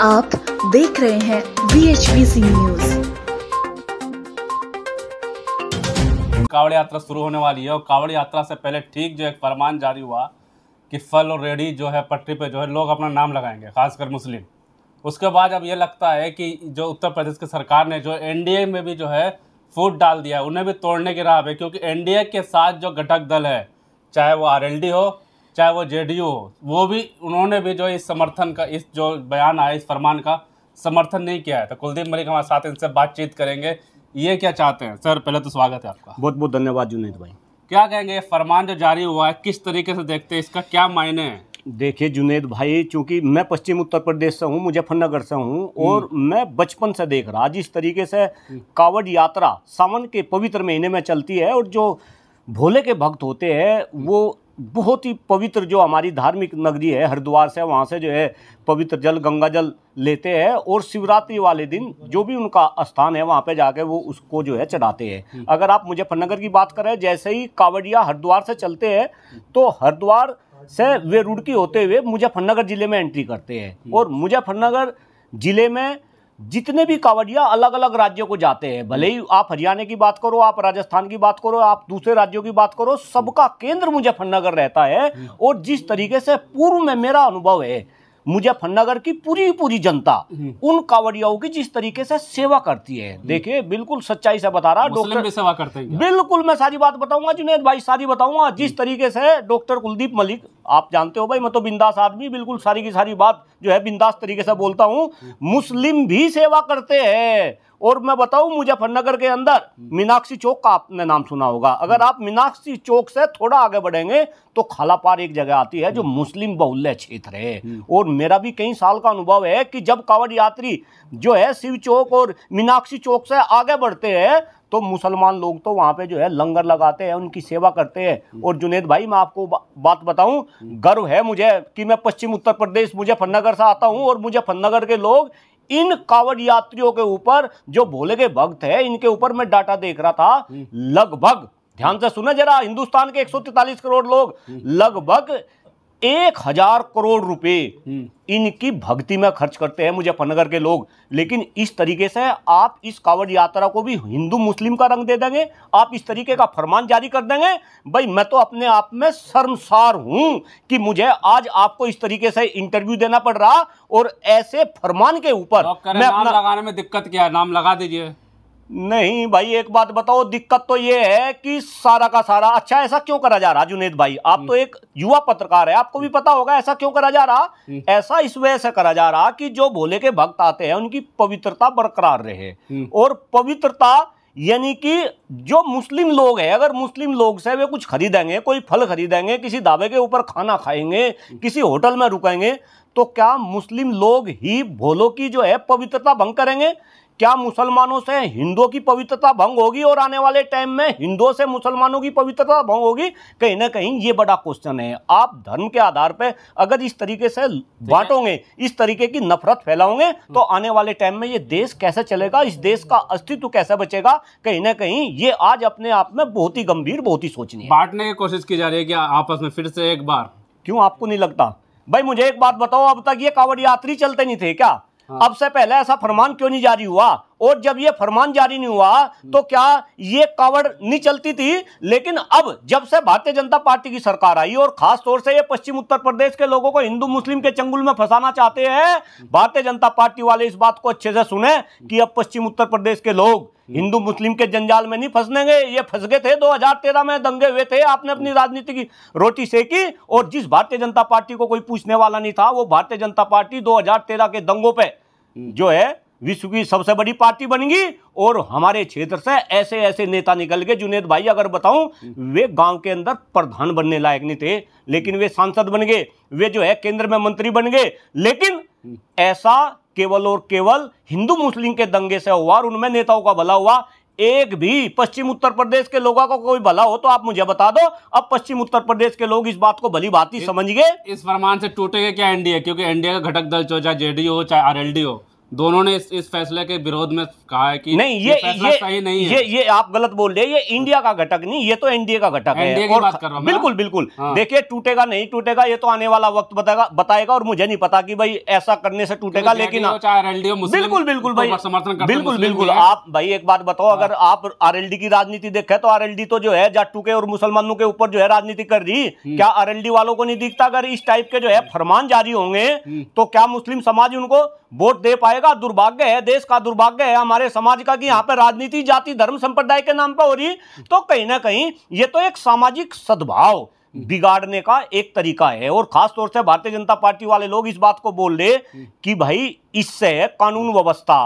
आप देख रहे हैं बी एच न्यूज़ कावड़ यात्रा शुरू होने वाली है और कावड़ यात्रा से पहले ठीक जो एक फरमान जारी हुआ कि फल और रेडी जो है, पटरी पे जो है, लोग अपना नाम लगाएँगे, खासकर मुस्लिम। उसके बाद अब ये लगता है कि जो उत्तर प्रदेश की सरकार ने जो एनडीए में भी जो है फूट डाल दिया है, उन्हें भी तोड़ने की राह पे, क्योंकि एनडीए के साथ जो घटक दल है, चाहे वो आरएलडी हो चाहे वो जेडीयू हो वो भी उन्होंने भी जो इस समर्थन का इस जो बयान आया इस फरमान का समर्थन नहीं किया है। तो कुलदीप मलिक हमारे साथ इनसे बातचीत करेंगे। ये क्या चाहते हैं? सर पहले तो स्वागत है आपका। बहुत बहुत धन्यवाद जुनेद भाई। क्या कहेंगे फरमान जो जारी हुआ है किस तरीके से देखते हैं? इसका क्या मायने हैं? देखिए जुनेद भाई चूँकि मैं पश्चिम उत्तर प्रदेश से हूँ मुजफ्फरनगर से हूँ और मैं बचपन से देख रहा जिस तरीके से कावड़ यात्रा सावन के पवित्र महीने में चलती है और जो भोले के भक्त होते हैं वो बहुत ही पवित्र जो हमारी धार्मिक नगरी है हरिद्वार से वहाँ से जो है पवित्र जल गंगा जल लेते हैं और शिवरात्रि वाले दिन जो भी उनका स्थान है वहाँ पे जाके वो उसको जो है चढ़ाते हैं। अगर आप मुजफ्फरनगर की बात करें जैसे ही कावड़िया हरिद्वार से चलते हैं तो हरिद्वार से वे रुड़की होते हुए मुजफ्फरनगर ज़िले में एंट्री करते हैं और मुजफ्फरनगर ज़िले में जितने भी कावड़िया अलग अलग राज्यों को जाते हैं भले ही आप हरियाणा की बात करो आप राजस्थान की बात करो आप दूसरे राज्यों की बात करो सबका केंद्र मुजफ्फरनगर रहता है और जिस तरीके से पूर्व में मेरा अनुभव है मुजफ्फरनगर की पूरी पूरी जनता उन कावड़ियाओं की जिस तरीके से सेवा करती है। देखिए बिल्कुल सच्चाई से बता रहा डॉक्टर सेवा करते हैं बिल्कुल मैं सारी बात बताऊँगा जुनेद भाई सारी बताऊँगा। जिस तरीके से डॉक्टर कुलदीप मलिक आप जानते हो भाई मैं तो बिंदास आदमी बिल्कुल सारी की सारी बात जो है बिंदास तरीके से बोलता हूँ। मुस्लिम भी सेवा करते हैं और मैं बताऊँ मुजफ्फरनगर के अंदर मीनाक्षी चौक का आपने नाम सुना होगा। अगर आप मीनाक्षी चौक से थोड़ा आगे बढ़ेंगे तो खालापार एक जगह आती है जो मुस्लिम बहुल्य क्षेत्र है। और मेरा भी कई साल का अनुभव है कि जब कावड़ यात्री जो है शिव चौक और मीनाक्षी चौक से आगे बढ़ते हैं तो मुसलमान लोग तो वहाँ पे जो है लंगर लगाते हैं उनकी सेवा करते हैं। और जुनेद भाई मैं आपको बा, बात बताऊँ गर्व है मुझे कि मैं पश्चिम उत्तर प्रदेश मुझे मुजफ्फरनगर से आता हूँ। और मुझे मुजफ्फरनगर के लोग इन कावड़ यात्रियों के ऊपर जो भोले के भक्त है इनके ऊपर मैं डाटा देख रहा था। लगभग ध्यान से सुना जरा हिंदुस्तान के 143 करोड़ लोग लगभग एक हज़ार करोड़ रुपए इनकी भक्ति में खर्च करते हैं मुजफ्फरनगर के लोग। लेकिन इस तरीके से आप इस कावड़ यात्रा को भी हिंदू मुस्लिम का रंग दे देंगे आप इस तरीके का फरमान जारी कर देंगे भाई मैं तो अपने आप में शर्मसार हूँ कि मुझे आज आपको इस तरीके से इंटरव्यू देना पड़ रहा और ऐसे फरमान के ऊपर मैं नाम अपना लगाने में दिक्कत क्या है? नाम लगा दीजिए। नहीं भाई, एक बात बताओ, दिक्कत तो ये है कि सारा का सारा अच्छा ऐसा क्यों करा जा रहा जुनेद भाई? आप तो एक युवा पत्रकार है, आपको भी पता होगा ऐसा क्यों करा जा रहा? ऐसा इस वजह से करा जा रहा कि जो भोले के भक्त आते हैं, उनकी पवित्रता बरकरार रहे। और पवित्रता, यानी कि जो मुस्लिम लोग हैं, अगर मुस्लिम लोग से वे कुछ खरीदेंगे, कोई फल खरीदेंगे, किसी ढाबे के ऊपर खाना खाएँगे, किसी होटल में रुकेंगे तो क्या मुस्लिम लोग ही भोलों की जो है पवित्रता भंग करेंगे? क्या मुसलमानों से हिंदुओं की पवित्रता भंग होगी और आने वाले टाइम में हिंदुओं से मुसलमानों की पवित्रता भंग होगी? कहीं ना कहीं ये बड़ा क्वेश्चन है। आप धर्म के आधार पर अगर इस तरीके से बांटोगे इस तरीके की नफरत फैलाओगे तो आने वाले टाइम में ये देश कैसे चलेगा इस देश का अस्तित्व कैसे बचेगा? कहीं ना कहीं ये आज अपने आप में बहुत ही गंभीर बहुत ही सोचनी बांटने की कोशिश की जा रही है कि आपस में फिर से एक बार? क्यों? आपको नहीं लगता? भाई मुझे एक बात बताओ अब तक ये कावड़ यात्री चलते नहीं थे क्या? अब से पहले ऐसा फरमान क्यों नहीं जारी हुआ? और जब ये फरमान जारी नहीं हुआ तो क्या ये कावड़ नहीं चलती थी? लेकिन अब जब से भारतीय जनता पार्टी की सरकार आई और खास तौर से ये पश्चिम उत्तर प्रदेश के लोगों को हिंदू मुस्लिम के चंगुल में फंसाना चाहते हैं, भारतीय जनता पार्टी वाले इस बात को अच्छे से सुने कि अब पश्चिम उत्तर प्रदेश के लोग हिंदू मुस्लिम के जंजाल में नहीं फंसनेंगे। ये फंस गए थे 2013 में, दंगे हुए थे आपने अपनी राजनीति की रोटी सेकी और जिस भारतीय जनता पार्टी को कोई पूछने वाला नहीं था, वो भारतीय जनता पार्टी 2013 के दंगों पे जो है विश्व की सबसे बड़ी पार्टी बनेगी और हमारे क्षेत्र से ऐसे ऐसे नेता निकल गए जुनेद भाई अगर बताऊँ वे गाँव के अंदर प्रधान बनने लायक नहीं थे लेकिन वे सांसद बन गए वे जो है केंद्र में मंत्री बन गए लेकिन ऐसा केवल और केवल हिंदू मुस्लिम के दंगे से हुआ और उनमें नेताओं का भला हुआ। एक भी पश्चिम उत्तर प्रदेश के लोगों को कोई भला हो तो आप मुझे बता दो अब पश्चिम उत्तर प्रदेश के लोग इस बात को भली भांति समझ गए। इस फरमान से टूटेगा क्या एनडीए क्योंकि एनडीए का घटक दल चाहे जेडीयू हो चाहे आरएलडी हो। दोनों ने इस, इस फैसले के विरोध में कहा है कि नहीं ये फैसला ये सही नहीं ये है। ये ये आप गलत बोल रहे हैं ये इंडिया का घटक नहीं ये तो एनडीए का घटक है। की और बात कर रहा हूँ बिल्कुल बिल्कुल। हाँ। देखिए टूटेगा नहीं टूटेगा ये तो आने वाला वक्त बताएगा बताएगा और मुझे नहीं पता कि भाई ऐसा करने से टूटेगा लेकिन मुस्लिम बिल्कुल बिल्कुल भाई। समर्थन बिल्कुल बिल्कुल। आप भाई एक बात बताओ अगर आप आरएलडी की राजनीति देखे तो आरएलडी तो जो है जाटू के और मुसलमानों के ऊपर जो है राजनीति कर रही। हम्म। क्या आरएलडी वालों को नहीं दिखता? अगर इस टाइप के जो है फरमान जारी होंगे हम्म। तो क्या मुस्लिम समाज उनको वोट दे पाएगा? दुर्भाग्य है, देश का दुर्भाग्य है, हमारे समाज का कि यहाँ पे राजनीति, जाति, धर्म, संप्रदाय के नाम पर हो रही। तो कहीं ना कहीं ये तो एक सामाजिक सद्भाव बिगाड़ने का एक तरीका है और खास तौर से भारतीय जनता पार्टी वाले लोग इस बात को बोल रहे कि भाई इससे कानून व्यवस्था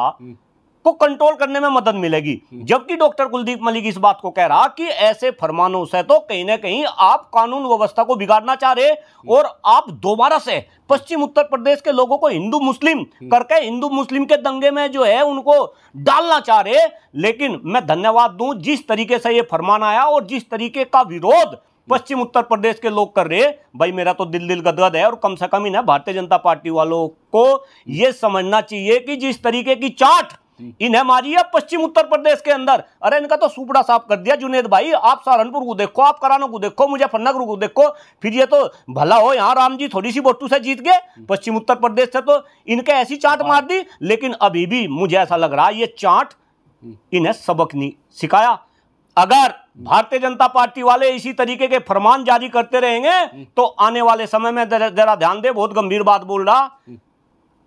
को कंट्रोल करने में मदद मिलेगी। जबकि डॉक्टर कुलदीप मलिक इस बात को कह रहा कि ऐसे फरमानों से तो कहीं ना कहीं आप कानून व्यवस्था को बिगाड़ना चाह रहे और आप दोबारा से पश्चिम उत्तर प्रदेश के लोगों को हिंदू मुस्लिम करके हिंदू मुस्लिम के दंगे में जो है उनको डालना चाह रहे। लेकिन मैं धन्यवाद दूँ जिस तरीके से ये फरमान आया और जिस तरीके का विरोध पश्चिम उत्तर प्रदेश के लोग कर रहे भाई मेरा तो दिल दिल गदगद है और कम से कम इन्हें भारतीय जनता पार्टी वालों को यह समझना चाहिए कि जिस तरीके की चाट इन्हें मारी है पश्चिम उत्तर प्रदेश के अंदर। अरे, इनका तो सुपड़ा साफ़ कर दिया जुनेद भाई। आप सहारनपुर को देखो, आप करानो को देखो, मुजफ्फरनगर को देखो। फिर ये तो भला हो, यहाँ राम जी थोड़ी सी बोट्टू से जीत गए। पश्चिम उत्तर प्रदेश से तो इनके ऐसी चाट मार दी। लेकिन अभी भी मुझे ऐसा लग रहा है, ये चाट इन्हें सबक नहीं सिखाया। अगर भारतीय जनता पार्टी वाले इसी तरीके के फरमान जारी करते रहेंगे तो आने वाले समय में जरा ध्यान दे, बहुत गंभीर बात बोल रहा।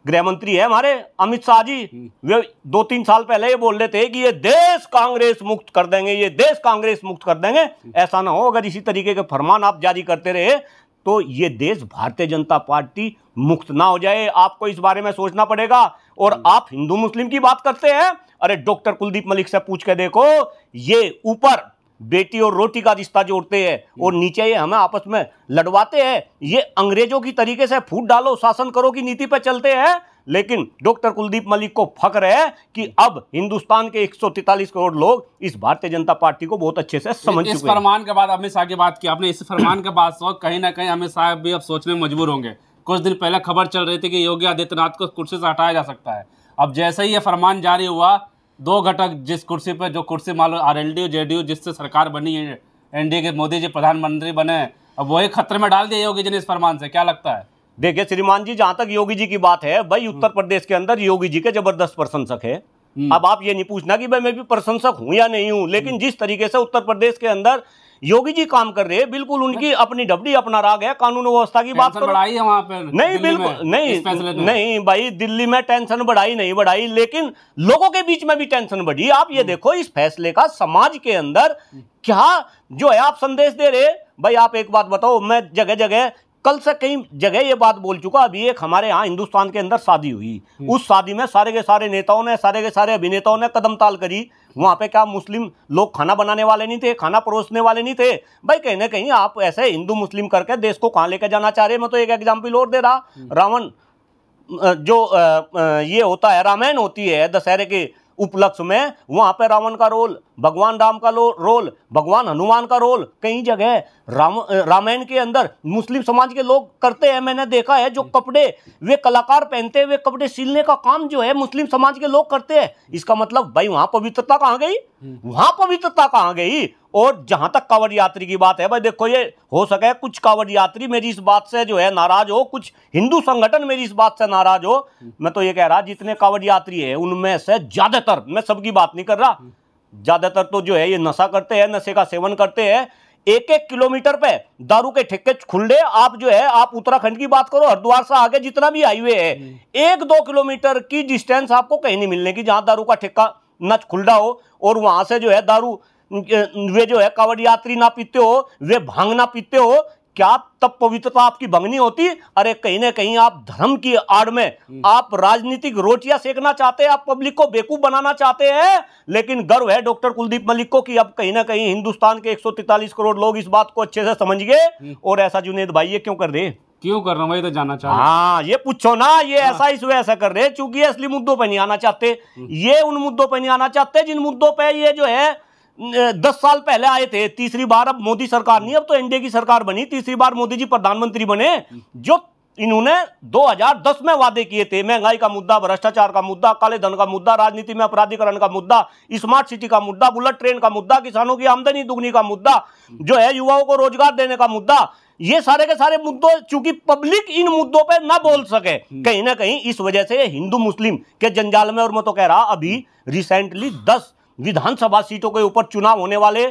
गृह मंत्री है हमारे अमित शाह जी। वे दो तीन साल पहले ये बोल रहे थे कि ये देश कांग्रेस मुक्त कर देंगे ये देश कांग्रेस मुक्त कर देंगे। ऐसा ना हो अगर इसी तरीके के फरमान आप जारी करते रहे तो ये देश भारतीय जनता पार्टी मुक्त ना हो जाए। आपको इस बारे में सोचना पड़ेगा। और आप हिंदू मुस्लिम की बात करते हैं अरे डॉक्टर कुलदीप मलिक से पूछ के देखो ये ऊपर बेटी और रोटी का रिश्ता जोड़ते हैं और नीचे ये हमें आपस में लड़वाते हैं। ये अंग्रेज़ों की तरीके से फूट डालो शासन करो की नीति पर चलते हैं। लेकिन डॉक्टर कुलदीप मलिक को फक्र है कि अब हिंदुस्तान के 143 करोड़ लोग इस भारतीय जनता पार्टी को बहुत अच्छे से समझ इस फरमान के बाद अमित शाह की बात की आपने इस फरमान के बाद सो कहीं ना कहीं अमित शाह भी अब सोचने में मजबूर होंगे। कुछ दिन पहले खबर चल रही थी कि योगी आदित्यनाथ को कुर्सी से हटाया जा सकता है। अब जैसे ही ये फरमान जारी हुआ दो घटक जिस कुर्सी पर जो कुर्सी मान लो आर एल डी जेडीयू जिससे सरकार बनी है एनडीए के मोदी जी प्रधानमंत्री बने अब वही खतरे में डाल दिया योगी जी ने इस फरमान से। क्या लगता है? देखिए श्रीमान जी जहाँ तक योगी जी की बात है भाई उत्तर प्रदेश के अंदर योगी जी के ज़बरदस्त प्रशंसक है। अब आप ये नहीं पूछना कि भाई मैं भी प्रशंसक हूँ या नहीं हूँ लेकिन जिस तरीके से उत्तर प्रदेश के अंदर योगी जी काम कर रहे हैं बिल्कुल उनकी अपनी डबडी अपना राग है कानून व्यवस्था की बात बढ़ाई है वहाँ पर नहीं बिल्कुल नहीं। नहीं भाई दिल्ली में टेंशन बढ़ाई नहीं बढ़ाई लेकिन लोगों के बीच में भी टेंशन बढ़ी। आप ये देखो इस फैसले का समाज के अंदर क्या जो है आप संदेश दे रहे भाई आप एक बात बताओ मैं जगह जगह कल से कई जगह ये बात बोल चुका अभी एक हमारे यहाँ हिंदुस्तान के अंदर शादी हुई। उस शादी में सारे के सारे नेताओं ने सारे के सारे अभिनेताओं ने कदम ताल करी। वहाँ पे क्या मुस्लिम लोग खाना बनाने वाले नहीं थे खाना परोसने वाले नहीं थे? भाई कहीं ना कहीं आप ऐसे हिंदू मुस्लिम करके देश को कहाँ लेकर जाना चाह रहे मैं तो एक एग्ज़ाम्पल और दे रहा। रावण जो ये होता है रामायण होती है दशहरे के उपलक्ष्य में वहाँ पर रावण का रोल भगवान राम का रोल भगवान हनुमान का रोल कई जगह राम रामायण के अंदर मुस्लिम समाज के लोग करते हैं मैंने देखा है जो कपड़े वे कलाकार पहनते हैं वे कपड़े सिलने का काम जो है मुस्लिम समाज के लोग करते हैं। इसका मतलब भाई वहाँ पवित्रता कहाँ गई? वहाँ पवित्रता कहाँ गई? और जहाँ तक कांवड़ यात्री की बात है भाई देखो ये हो सके कुछ कांवड़ यात्री मेरी इस बात से जो है नाराज़ हो कुछ हिंदू संगठन मेरी इस बात से नाराज़ हो। मैं तो ये कह रहा जितने कांवड़ यात्री है उनमें से ज़्यादातर मैं सबकी बात नहीं कर रहा ज़्यादातर तो जो है ये नशा करते हैं नशे का सेवन करते हैं। एक एक किलोमीटर पे दारू के ठेके खुले आप जो है आप उत्तराखंड की बात करो हरिद्वार से आगे जितना भी हाईवे है एक दो किलोमीटर की डिस्टेंस आपको कहीं नहीं मिलने की जहाँ दारू का ठेका न खुल्डा हो और वहाँ से जो है दारू वे जो है कावड़ यात्री ना पीते हो वे भाँग ना पीते हो क्या तब पवित्रता आपकी भंगनी होती? अरे कहीं ना कहीं आप धर्म की आड़ में आप राजनीतिक रोटियाँ सेकना चाहते हैं आप पब्लिक को बेवकूफ़ बनाना चाहते हैं लेकिन गर्व है डॉक्टर कुलदीप मलिक को कि अब कहीं ना कहीं हिंदुस्तान के 143 करोड़ लोग इस बात को अच्छे से समझ गए और ऐसा जुनेद भाई ये क्यों कर रहे क्यों कर रहा हूँ? वही तो जानना चाह रहा हूँ। ये पूछो ना ये हाँ। ऐसा इस ऐसा कर रहे हैं ये असली मुद्दों पर नहीं आना चाहते। ये उन मुद्दों पर नहीं आना चाहते जिन मुद्दों पर ये जो है दस साल पहले आए थे, तीसरी बार अब मोदी सरकार नहीं, अब तो एनडीए की सरकार बनी, तीसरी बार मोदी जी प्रधानमंत्री बने, जो इन्होंने 2010 में वादे किए थे, महँगाई का मुद्दा, भ्रष्टाचार का मुद्दा, काले धन का मुद्दा, राजनीति में अपराधीकरण का मुद्दा स्मार्ट सिटी का मुद्दा बुलेट ट्रेन का मुद्दा, किसानों की आमदनी दुगनी का मुद्दा, जो है युवाओं को रोज़गार देने का मुद्दा, ये सारे के सारे मुद्दों, चूँकि पब्लिक इन मुद्दों पे ना बोल सके, कहीं ना कहीं इस वजह से हिंदू मुस्लिम के जंजाल में और मैं तो कह रहा, अभी रिसेंटली दस विधानसभा सीटों के ऊपर चुनाव होने वाले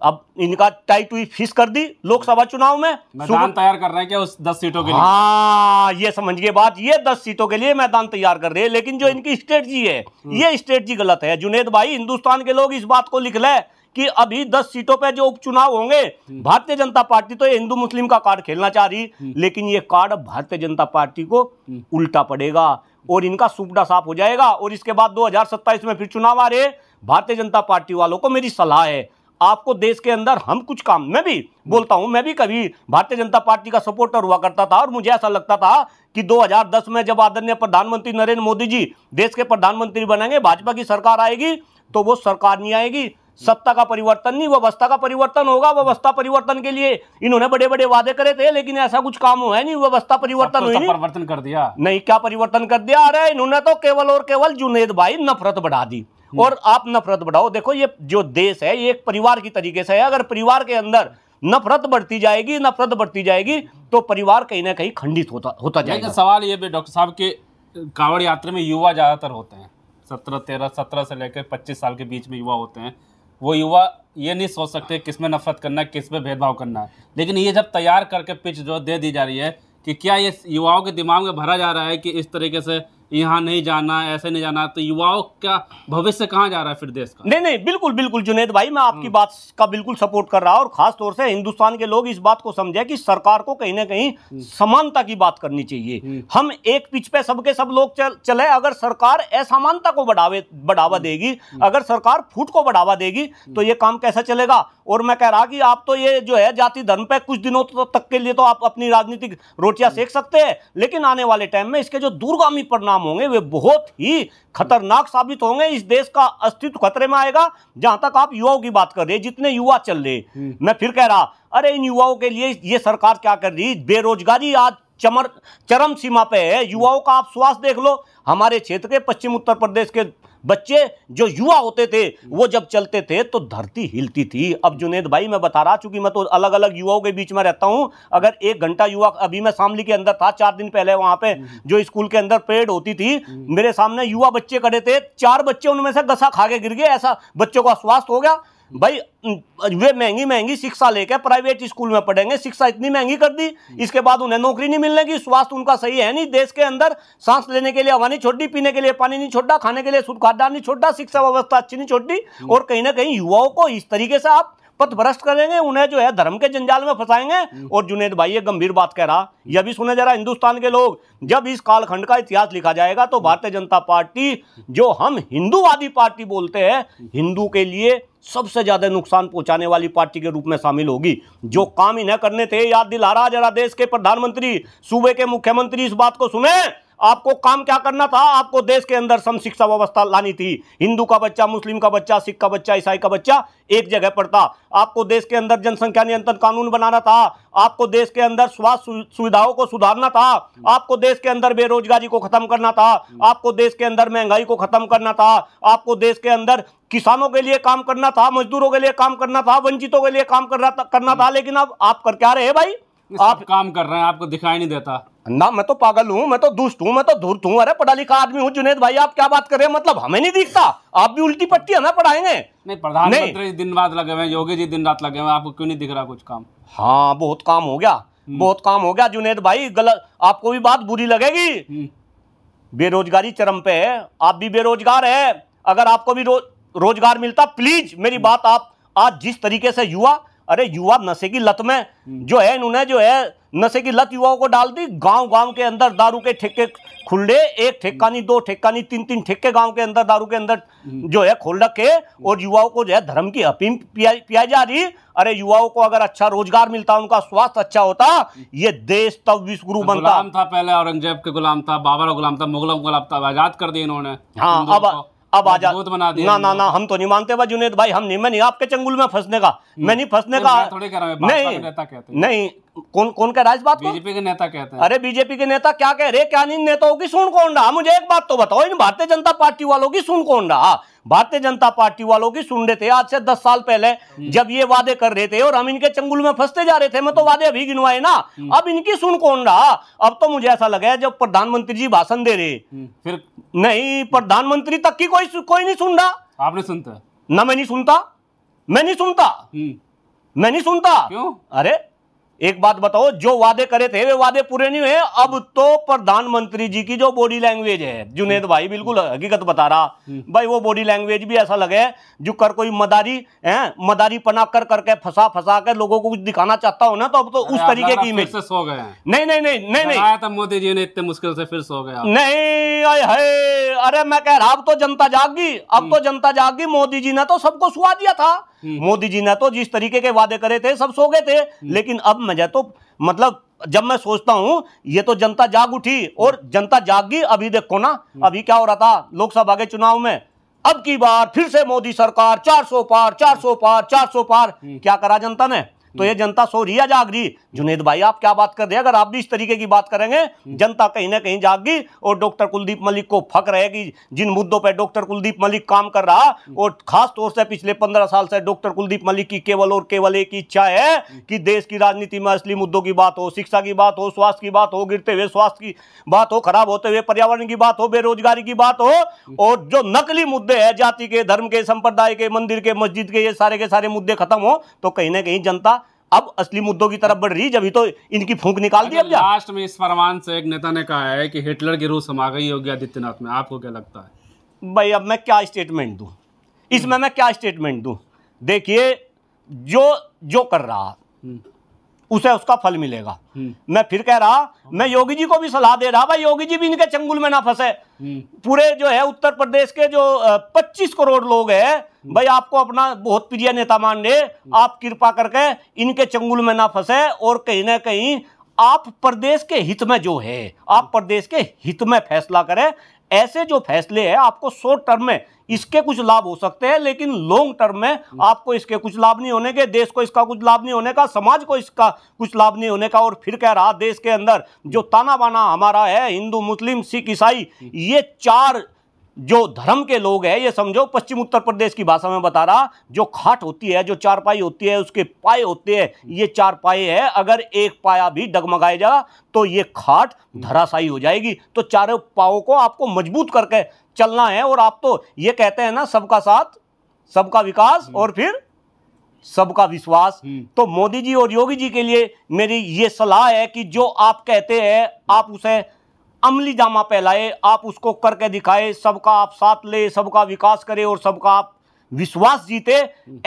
अब इनका टाइट हुई फिक्स कर दी लोकसभा चुनाव में। मैदान तैयार कर रहे हैं क्या उस दस सीटों के लिए? हाँ ये समझिए बात ये दस सीटों के लिए मैदान तैयार कर रहे हैं लेकिन जो इनकी स्ट्रेटजी है ये स्ट्रेटजी गलत है। जुनेद भाई हिंदुस्तान के लोग इस बात को लिख ले कि अभी दस सीटों पे जो उपचुनाव होंगे भारतीय जनता पार्टी तो ये हिंदू मुस्लिम का कार्ड खेलना चाह रही लेकिन ये कार्ड भारतीय जनता पार्टी को उल्टा पड़ेगा और इनका सुपड़ा साफ़ हो जाएगा। और इसके बाद 2027 में फिर चुनाव आ रहे हैं। भारतीय जनता पार्टी वालों को मेरी सलाह है। आपको देश के अंदर हम कुछ काम मैं भी बोलता हूँ मैं भी कभी भारतीय जनता पार्टी का सपोर्टर हुआ करता था और मुझे ऐसा लगता था कि 2010 में जब आदरणीय प्रधानमंत्री नरेंद्र मोदी जी देश के प्रधानमंत्री बनेंगे भाजपा की सरकार आएगी तो वो सरकार नहीं आएगी। सत्ता का परिवर्तन नहीं व्यवस्था का परिवर्तन होगा व्यवस्था परिवर्तन के लिए इन्होंने बड़े बड़े वादे करे थे लेकिन ऐसा कुछ काम हुआ है नहीं व्यवस्था परिवर्तन हुई परिवर्तन कर दिया। नहीं क्या परिवर्तन कर दिया? अरे इन्होंने तो केवल और केवल जुनेद भाई नफरत बढ़ा दी। और आप नफरत बढ़ाओ। देखो ये जो देश है ये एक परिवार की तरीके से है। अगर परिवार के अंदर नफरत बढ़ती जाएगी नफरत बढ़ती जाएगी तो परिवार कहीं ना कहीं खंडित होता होता जाएगा। सवाल ये भी डॉक्टर साहब के कांवड़ यात्रा में युवा ज़्यादातर होते हैं। सत्रह तेरह सत्रह से लेकर पच्चीस साल के बीच में युवा होते हैं। वो युवा ये नहीं सोच सकते किसमें नफरत करना है किसमें भेदभाव करना है। लेकिन ये जब तैयार करके पिच जो दे दी जा रही है कि क्या ये युवाओं के दिमाग में भरा जा रहा है कि इस तरीके से यहाँ नहीं जाना ऐसे नहीं जाना तो युवाओं का भविष्य कहाँ जा रहा है फिर देश का? नहीं नहीं बिल्कुल बिल्कुल जुनेद भाई मैं आपकी बात का बिल्कुल सपोर्ट कर रहा हूँ और खास तौर से हिंदुस्तान के लोग इस बात को समझे कि सरकार को कहीं ना कहीं समानता की बात करनी चाहिए। हम एक पिच पे सबके सब लोग चल, चले अगर सरकार असमानता को बढ़ावे बढ़ावा देगी अगर सरकार फूट को बढ़ावा देगी तो ये काम कैसा चलेगा? और मैं कह रहा कि आप तो ये जो है जाति धर्म पे कुछ दिनों तो तक के लिए तो आप अपनी राजनीतिक रोटियाँ सेक सकते हैं लेकिन आने वाले टाइम में इसके जो दूरगामी परिणाम होंगे वे बहुत ही खतरनाक साबित होंगे। इस देश का अस्तित्व खतरे में आएगा। जहाँ तक आप युवाओं की बात कर रहे हैं जितने युवा चल रहे मैं फिर कह रहा अरे इन युवाओं के लिए ये सरकार क्या कर रही बेरोजगारी आज चमर चरम सीमा पे है। युवाओं का आप स्वास्थ्य देख लो। हमारे क्षेत्र के पश्चिम उत्तर प्रदेश के बच्चे जो युवा होते थे वो जब चलते थे तो धरती हिलती थी। अब जुनेद भाई मैं बता रहा चूँकि मैं तो अलग अलग युवाओं के बीच में रहता हूँ अगर एक घंटा युवा अभी मैं शामली के अंदर था चार दिन पहले वहाँ पे जो स्कूल के अंदर परेड होती थी मेरे सामने युवा बच्चे खड़े थे चार बच्चे उनमें से गसा खा के गिर गए ऐसा बच्चों को स्वास्थ्य हो गया। भाई वे महँगी महँगी शिक्षा लेकर प्राइवेट स्कूल में पढ़ेंगे शिक्षा इतनी महँगी कर दी इसके बाद उन्हें नौकरी नहीं मिलने की स्वास्थ्य उनका सही है नहीं देश के अंदर सांस लेने के लिए हवा नहीं छोड़ी पीने के लिए पानी नहीं छोड़ा खाने के लिए सुख खाद्यान्न नहीं छोड़ा शिक्षा व्यवस्था अच्छी नहीं छोड़ी और कहीं ना कहीं युवाओं को इस तरीके से आप पथ भ्रष्ट करेंगे उन्हें जो है धर्म के जंजाल में फंसाएँगे। और जुनेद भाई ये गंभीर बात कह रहा यह भी सुने जरा हिंदुस्तान के लोग जब इस कालखंड का इतिहास लिखा जाएगा तो भारतीय जनता पार्टी जो हम हिंदूवादी पार्टी बोलते हैं हिंदू के लिए सबसे ज़्यादा नुकसान पहुँचाने वाली पार्टी के रूप में शामिल होगी। जो काम इन्हें करने थे याद दिला रहा जरा देश के प्रधानमंत्री सूबे के मुख्यमंत्री इस बात को सुने। आपको काम क्या करना था? आपको देश के अंदर सम शिक्षा व्यवस्था लानी थी। हिंदू का बच्चा, मुस्लिम का बच्चा, सिख का बच्चा, ईसाई का बच्चा एक जगह पढ़ता आपको देश के अंदर जनसंख्या नियंत्रण कानून बनाना था। आपको देश के अंदर स्वास्थ्य सुविधाओं को सुधारना था। आपको देश के अंदर बेरोजगारी को खत्म करना था। आपको देश के अंदर महँगाई को खत्म करना था। आपको देश के अंदर किसानों के लिए काम करना था, मजदूरों के लिए काम करना था, वंचितों के लिए काम करना करना था। लेकिन अब आप कर क्या रहे भाई? आप काम कर रहे हैं आपको दिखाई नहीं देता। ना मैं तो पागल हूँ मैं तो दुष्ट हूँ मैं तो धूर्त हूँ अरे पढ़ा लिखा आदमी हूँ जुनेद भाई आप क्या बात कर रहे हैं? मतलब हमें नहीं दिखता। आप भी उल्टी पट्टी हमें पढ़ाएँगे। नहीं प्रधानमंत्री दिन रात लगे हुए योगी जी दिन रात लगे हुए आपको क्यों नहीं दिख रहा कुछ काम? हाँ बहुत काम हो गया बहुत काम हो गया जुनेद भाई गलत आपको भी बात बुरी लगेगी। हम्म, बेरोजगारी चरम पे है आप भी बेरोजगार है। अगर आपको भी रोज़गार मिलता प्लीज़ मेरी बात आप आज जिस तरीके से युवा अरे युवा नशे की लत में जो है इन्होंने जो है नशे की लत युवाओं को डाल दी। गाँव गाँव के अंदर दारू के ठेके खुले एक ठेका नहीं दो ठेका नहीं तीन तीन ठेके गाँव के अंदर दारू के अंदर जो है खोल रखे और युवाओं को जो है धर्म की अफीम पियाई पियाई जा रही। अरे युवाओं को अगर अच्छा रोज़गार मिलता उनका स्वास्थ्य अच्छा होता ये देश तब विश्व गुरु बनता। गुलाम था पहले औरंगज़ेब के गुलाम था बाबर का गुलाम था मुगलों का गुलाम था आज़ाद कर दिया इन्होंने। हाँ अब अब आ जाओ बना दिया ना ना ना हम तो नहीं मानते भाई जुनेद भाई हम नहीं मैं नहीं आपके चंगुल में फंसने का मैं नहीं फंसने का। नहीं। नहीं कौन कौन कह रहा है इस बात बीजेपी के नेता कहते हैं। अरे बीजेपी के नेता क्या कह रहे क्या नहीं नेताओं की सुन कौन रहा? मुझे एक बात तो बताओ इन भारतीय जनता पार्टी वालों की सुन कौन रहा? भारतीय जनता पार्टी वालों की सुन रहे थे आज से दस साल पहले जब ये वादे कर रहे थे और हम इनके चंगुल में फंसते जा रहे थे मैं तो वादे अभी गिनवाए ना। अब इनकी सुन कौन रहा? अब तो मुझे ऐसा लगा जब प्रधानमंत्री जी भाषण दे रहे। हम्म, फिर नहीं प्रधानमंत्री तक की कोई कोई नहीं सुन रहा। आपने सुनते? ना मैं नहीं सुनता? मैं नहीं सुनता? हम्म, मैं नहीं सुनता? क्यों? अरे एक बात बताओ जो वादे करे थे वे वादे पूरे नहीं हुए। अब तो प्रधानमंत्री जी की जो बॉडी लैंग्वेज है जुनेद भाई बिल्कुल हकीकत बता रहा। भाई वो बॉडी लैंग्वेज भी ऐसा लगे जो कर कोई मदारी है मदारी पना कर करके फंसा फंसा के लोगों को कुछ दिखाना चाहता हो ना तो अब तो उस तरीके की इमेज से गए नहीं नहीं नहीं नहीं नहीं। आया था मोदी जी ने इतने मुश्किल से फिर सो गया नहीं आय हाय अरे मैं कह रहा अब तो जनता जाग अब तो जनता जाग मोदी जी ने तो सबको सुहा दिया था। मोदी जी ने तो जिस तरीके के वादे करे थे सब सो गए थे। लेकिन अब मुझे तो मतलब जब मैं सोचता हूँ ये तो जनता जाग उठी और जनता जाग गई अभी देखो ना अभी क्या हो रहा था लोकसभा के चुनाव में अब की बार फिर से मोदी सरकार 400 पार 400 पार 400 पार क्या करा जनता ने? तो ये जनता सो रही है जाग रही जुनेद भाई, आप क्या बात कर रहे हैं? अगर आप भी इस तरीके की बात करेंगे, जनता कहीं ना कहीं जाग गई और डॉक्टर कुलदीप मलिक को फक रहेगी। जिन मुद्दों पर डॉक्टर कुलदीप मलिक काम कर रहा और खास तौर से पिछले पंद्रह साल से डॉक्टर कुलदीप मलिक की केवल और केवल एक इच्छा है कि देश की राजनीति में असली मुद्दों की बात हो, शिक्षा की बात हो, स्वास्थ्य की बात हो, गिरते हुए स्वास्थ्य की बात हो, खराब होते हुए पर्यावरण की बात हो, बेरोजगारी की बात हो और जो नकली मुद्दे है, जाति के, धर्म के, संप्रदाय के, मंदिर के, मस्जिद के, ये सारे के सारे मुद्दे खत्म हो तो कहीं ना कहीं जनता अब असली मुद्दों की तरफ़ बढ़ रही जब ही तो इनकी फूंक निकाल दी अब लास्ट में इस फरमान से एक नेता ने कहा है कि हिटलर की रूह समा गई योगी आदित्यनाथ में। आपको क्या लगता है? भाई अब मैं क्या स्टेटमेंट दूँ? इसमें मैं क्या स्टेटमेंट दूँ? देखिए जो जो कर रहा हम्म, उसे उसका फल मिलेगा। हम्म, मैं फिर कह रहा मैं योगी जी को भी सलाह दे रहा भाई योगी जी भी इनके चंगुल में ना फंसे। हम्म, पूरे जो है उत्तर प्रदेश के जो पच्चीस करोड़ लोग हैं भाई आपको अपना बहुत प्रिय नेता मान ले आप कृपा करके इनके चंगुल में ना फंसे और कहीं ना कहीं आप प्रदेश के हित में जो है आप प्रदेश के हित में फैसला करें ऐसे जो फैसले हैं आपको शॉर्ट टर्म में इसके कुछ लाभ हो सकते हैं लेकिन लॉन्ग टर्म में आपको इसके कुछ लाभ नहीं होने के देश को इसका कुछ लाभ नहीं होने का समाज को इसका कुछ लाभ नहीं होने का और फिर कह रहा देश के अंदर जो ताना बाना हमारा है हिंदू मुस्लिम सिख ईसाई ये चार जो धर्म के लोग हैं ये समझो पश्चिम उत्तर प्रदेश की भाषा में बता रहा जो खाट होती है जो चारपाई होती है उसके पाए होते हैं ये चार पाए है अगर एक पाया भी डगमगाएगा तो ये खाट धराशायी हो जाएगी। तो चारों पाओं को आपको मज़बूत करके चलना है और आप तो ये कहते हैं ना सबका साथ सबका विकास और फिर सबका विश्वास। हम्म। तो मोदी जी और योगी जी के लिए मेरी ये सलाह है कि जो आप कहते हैं आप उसे अमली जामा पहलाए आप उसको करके दिखाए, सबका आप साथ ले, सबका विकास करे और सबका आप विश्वास जीते।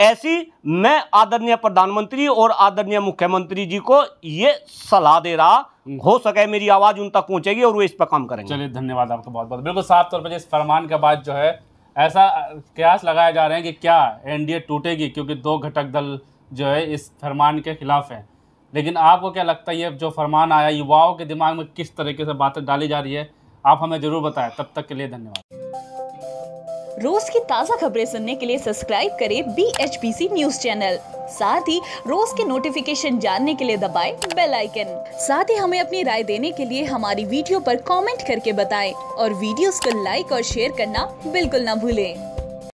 ऐसी मैं आदरणीय प्रधानमंत्री और आदरणीय मुख्यमंत्री जी को ये सलाह दे रहा, हो सके मेरी आवाज़ उन तक पहुंचेगी और वो इस पर काम करेंगे। चलिए, धन्यवाद आपका बहुत बहुत। बिल्कुल साफ़ तौर पर इस फरमान के बाद जो है, ऐसा कयास लगाया जा रहे हैं कि क्या एनडीए टूटेगी, क्योंकि दो घटक दल जो है इस फरमान के खिलाफ हैं। लेकिन आपको क्या लगता है ये जो फरमान आया, युवाओं के दिमाग में किस तरीके से बातें डाली जा रही है? आप हमें ज़रूर बताएँ। तब तक के लिए धन्यवाद। रोज की ताज़ा खबरें सुनने के लिए सब्सक्राइब करें B H P C news channel. साथ ही रोज के नोटिफिकेशन जानने के लिए दबाएँ बेल आइकन साथ ही हमें अपनी राय देने के लिए हमारी वीडियो पर कमेंट करके बताएँ और वीडियोस को लाइक और शेयर करना बिल्कुल ना भूलें।